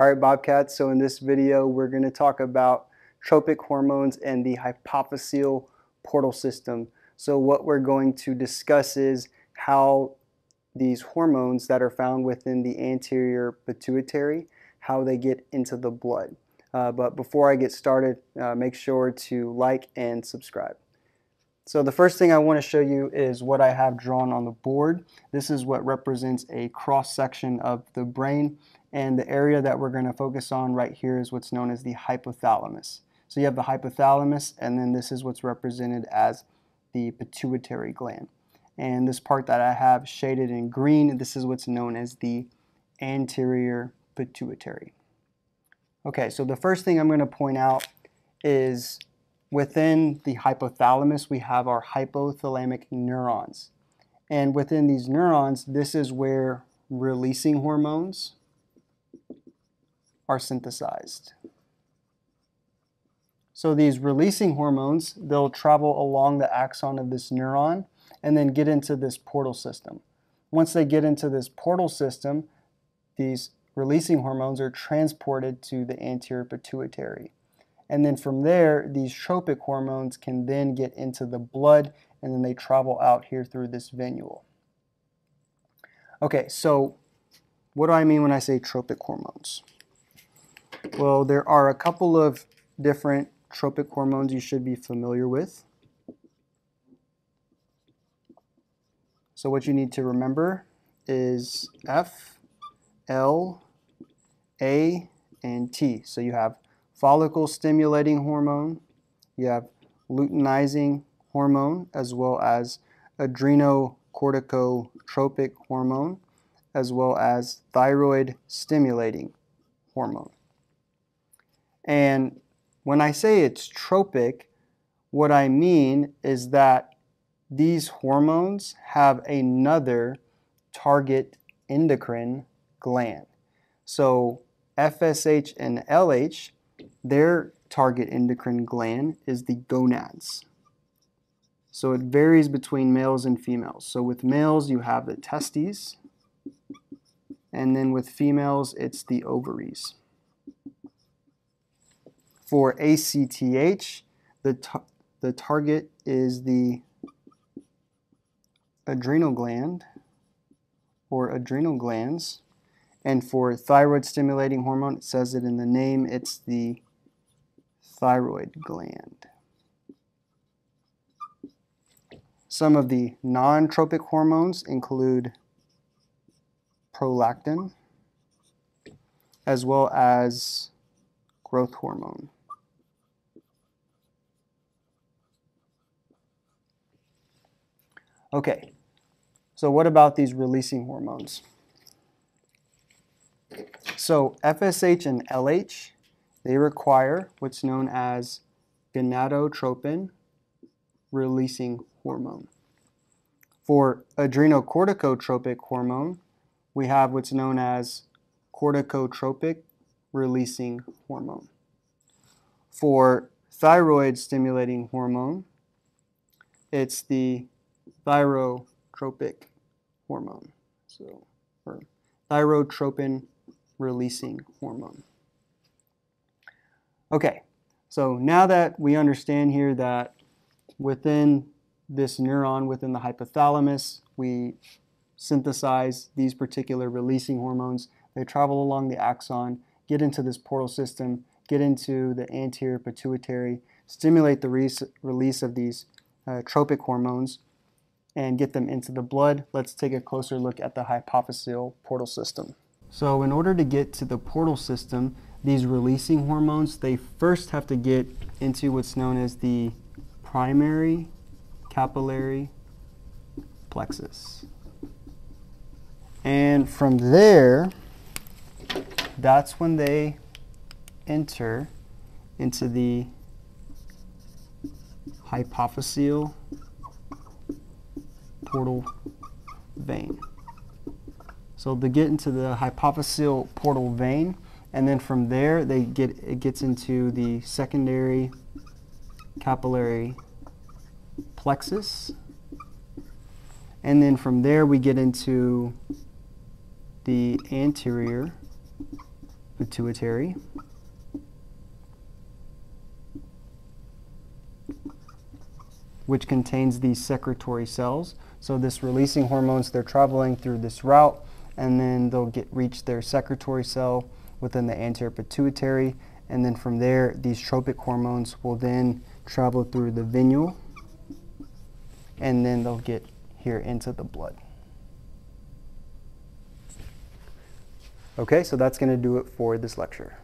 All right, Bobcats, so in this video, we're going to talk about tropic hormones and the hypophyseal portal system. So what we're going to discuss is how these hormones that are found within the anterior pituitary, how they get into the blood. Uh, but before I get started, uh, make sure to like and subscribe. So the first thing I want to show you is what I have drawn on the board. This is what represents a cross section of the brain and the area that we're going to focus on right here is what's known as the hypothalamus. So you have the hypothalamus, and then this is what's represented as the pituitary gland. And this part that I have shaded in green, this is what's known as the anterior pituitary. Okay, so the first thing I'm going to point out is within the hypothalamus, we have our hypothalamic neurons. And within these neurons, this is where releasing hormones, are synthesized. So these releasing hormones, they'll travel along the axon of this neuron and then get into this portal system. Once they get into this portal system, these releasing hormones are transported to the anterior pituitary. And then from there, these tropic hormones can then get into the blood and then they travel out here through this venule. Okay, so what do I mean when I say tropic hormones? Well, there are a couple of different tropic hormones you should be familiar with. So what you need to remember is F, L, A, and T. So you have follicle stimulating hormone, you have luteinizing hormone, as well as adrenocorticotropic hormone, as well as thyroid stimulating hormone. And when I say it's tropic, what I mean is that these hormones have another target endocrine gland. So FSH and LH, their target endocrine gland is the gonads. So it varies between males and females. So with males, you have the testes, and then with females, it's the ovaries. For ACTH, the, the target is the adrenal gland or adrenal glands. And for thyroid stimulating hormone, it says it in the name, it's the thyroid gland. Some of the non-tropic hormones include prolactin, as well as growth hormone. Okay, so what about these releasing hormones? So FSH and LH, they require what's known as gonadotropin releasing hormone. For adrenocorticotropic hormone, we have what's known as corticotropic releasing hormone. For thyroid stimulating hormone, it's the thyrotropic hormone. So, or thyrotropin releasing hormone. Okay, so now that we understand here that within this neuron, within the hypothalamus, we synthesize these particular releasing hormones. They travel along the axon, get into this portal system, get into the anterior pituitary, stimulate the release of these uh, tropic hormones, and get them into the blood, let's take a closer look at the hypophyseal portal system. So in order to get to the portal system, these releasing hormones, they first have to get into what's known as the primary capillary plexus. And from there, that's when they enter into the hypophyseal portal vein. So they get into the hypophyseal portal vein, and then from there they get it gets into the secondary capillary plexus, and then from there we get into the anterior pituitary. which contains these secretory cells. So this releasing hormones, they're traveling through this route and then they'll get reach their secretory cell within the anterior pituitary and then from there these tropic hormones will then travel through the venule and then they'll get here into the blood. Okay, so that's going to do it for this lecture.